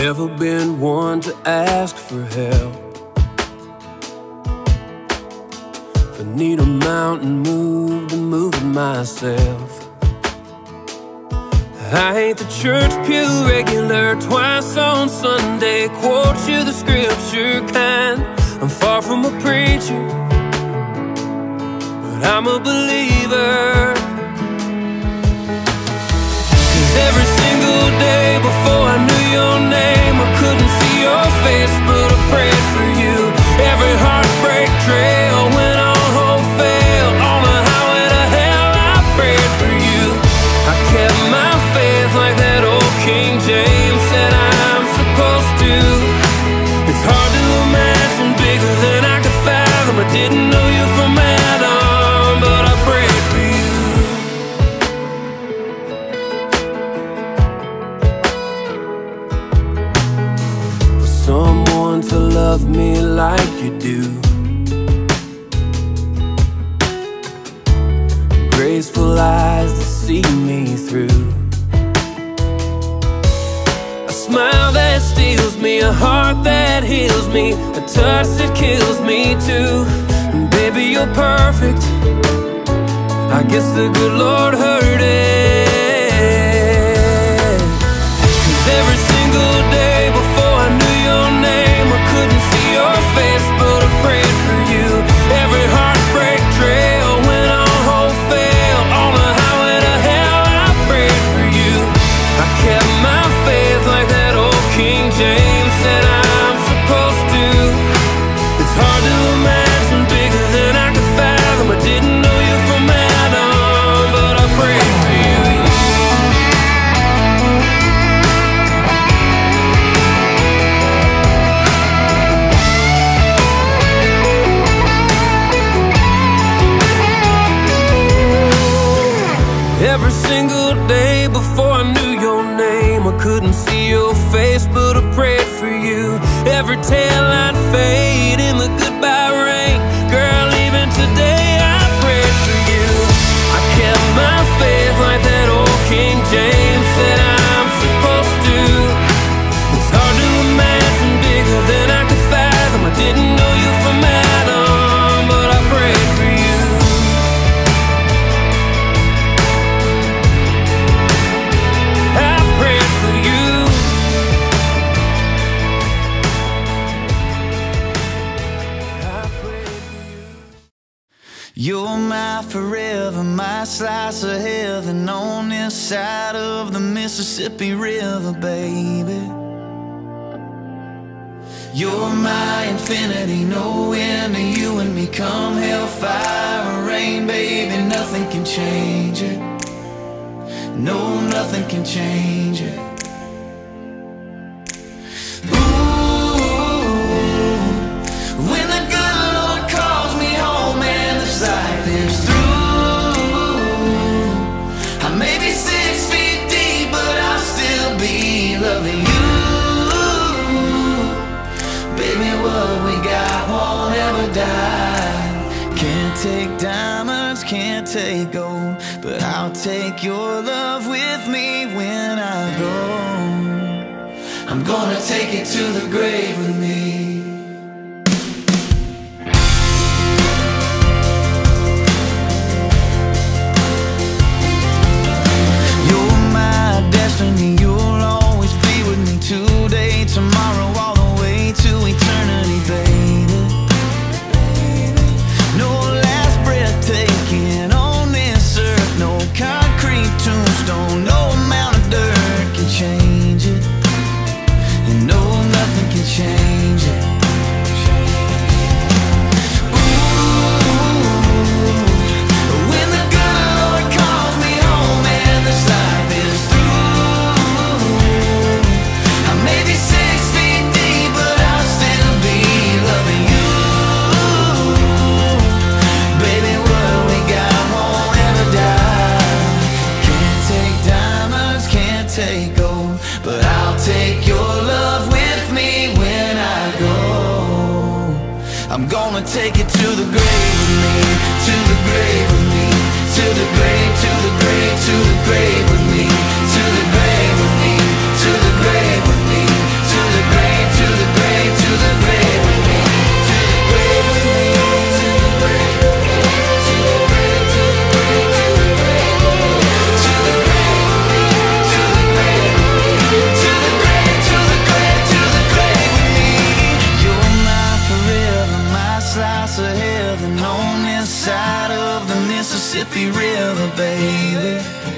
Never been one to ask for help. If I need a mountain moved, I'm moving myself. I ain't the church pew regular, twice on Sunday, quote you the scripture kind. I'm far from a preacher, but I'm a believer. Cause every single day before I knew your name, love me like you do. Graceful eyes to see me through. A smile that steals me, a heart that heals me, a touch that kills me too. And baby, you're perfect. I guess the good Lord heard it. Every single day before I knew your name, I couldn't see your face, but I prayed for you. Every tail I'd fade in the goodbye rain, You're my forever, my slice of heaven on this side of the Mississippi River, baby. You're my infinity, no end to you and me. Come hellfire rain, baby, nothing can change it. No, nothing can change it. Die. Can't take diamonds, can't take gold, but I'll take your love with me when I go. I'm gonna take it to the grave with me. I'm gonna take it to the grave with me, to the grave with me, to the grave, to the grave, to the grave with me, of on this side of the Mississippi River, baby.